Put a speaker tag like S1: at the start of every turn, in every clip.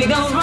S1: we don't.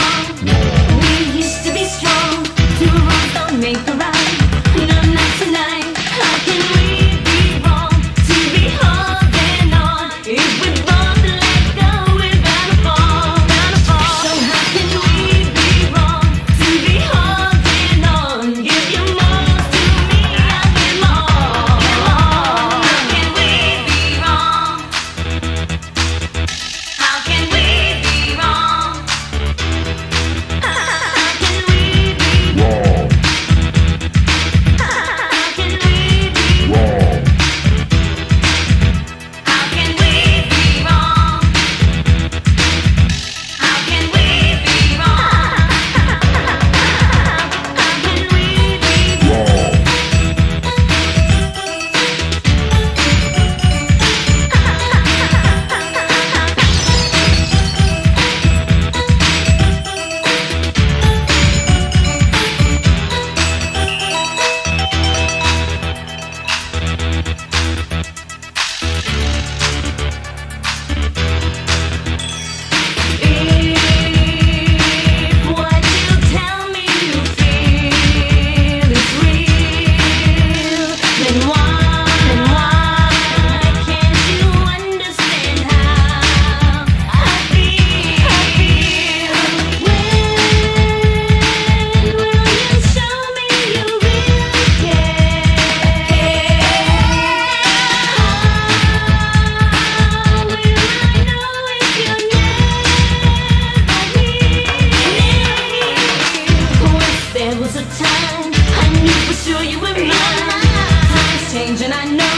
S1: change and I know.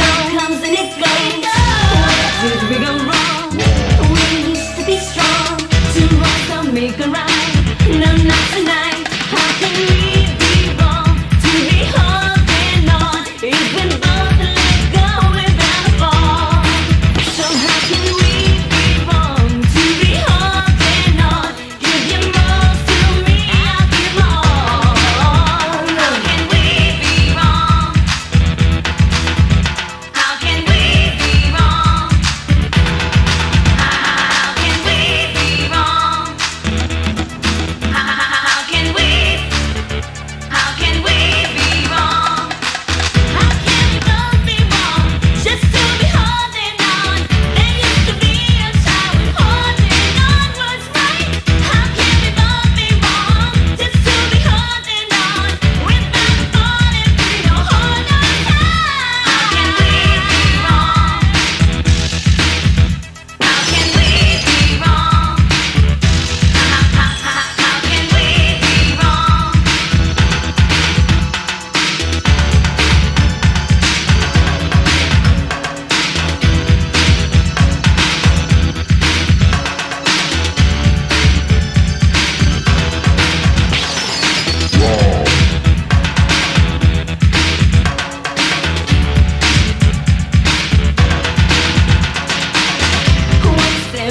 S1: Love comes and it goes. Where did we go wrong?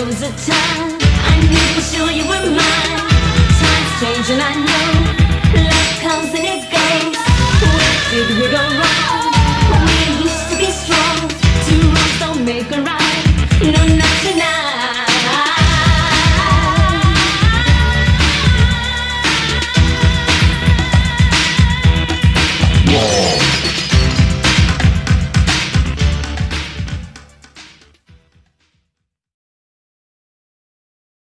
S1: Was a time I knew for sure you were mine. Time's change, and I know.